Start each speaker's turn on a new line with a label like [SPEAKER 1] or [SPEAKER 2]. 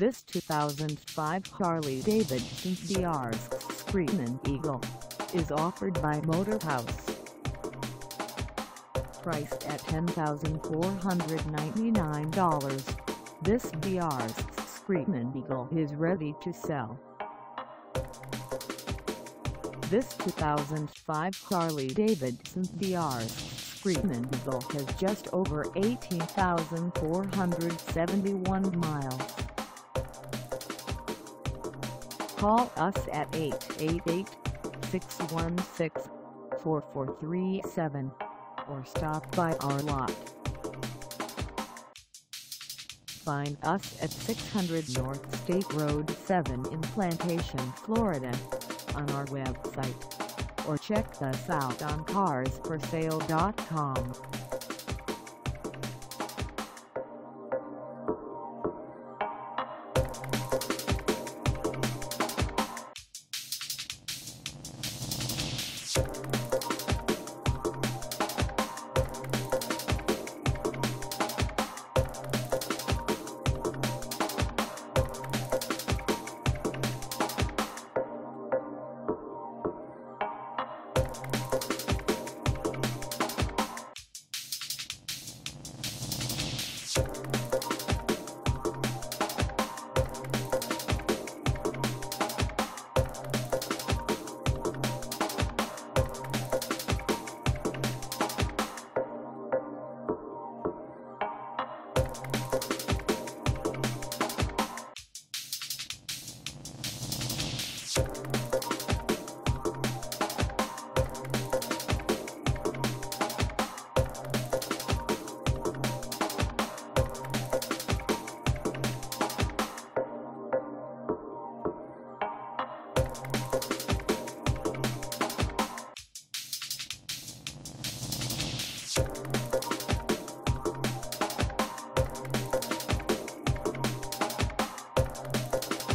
[SPEAKER 1] This 2005 Harley-Davidson DRZ Screamin' Eagle is offered by Motorhouse. Priced at $10,499, this DRZ Screamin' Eagle is ready to sell. This 2005 Harley-Davidson DRZ Screamin' Eagle has just over 18,471 miles. Call us at 888-616-4437 or stop by our lot. Find us at 600 North State Road 7 in Plantation, Florida on our website or check us out on carsforsale.com.
[SPEAKER 2] Thank